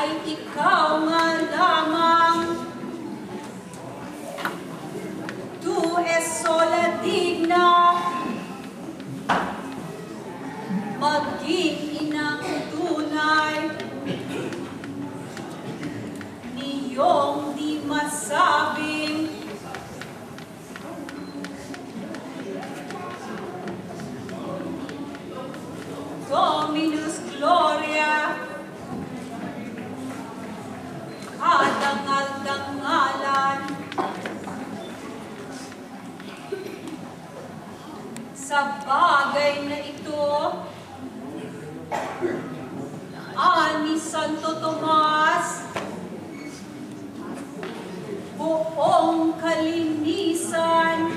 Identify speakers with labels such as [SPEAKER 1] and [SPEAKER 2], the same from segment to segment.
[SPEAKER 1] ay ikaw nga lamang tu es sola digna. Maging inang tunay sa bagay na ito. Ani Santo Tomas. Buong kalinisan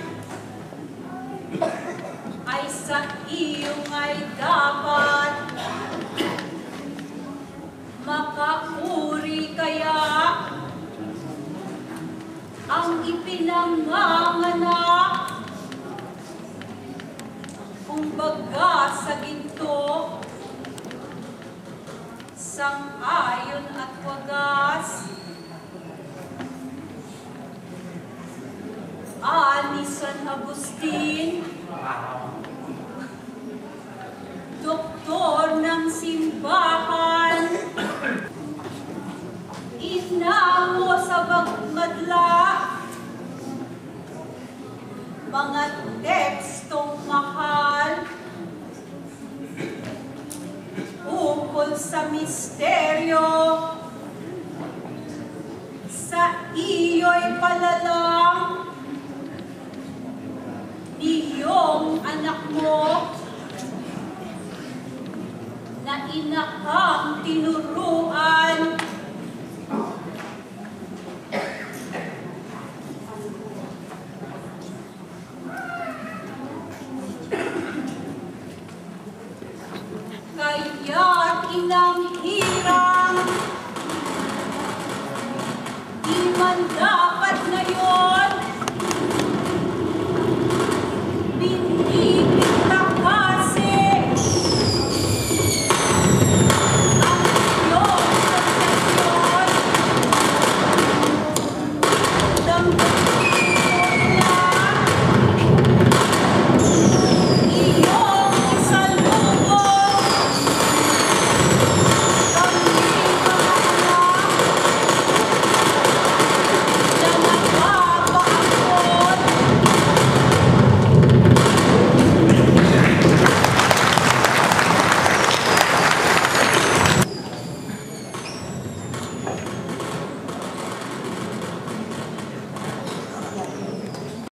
[SPEAKER 1] ay sa iyong ay dapat makauri kaya ang ipinanganganak kumbaga sa ginto sang-ayon at wagas ani San Agustin doktor ng simbahan inamo sa bagmadla mga tekstong mahal sa misteryo. Sa iyo'y palalang iyong anak mo na inakang tinuruan Inang hirang Di man dapat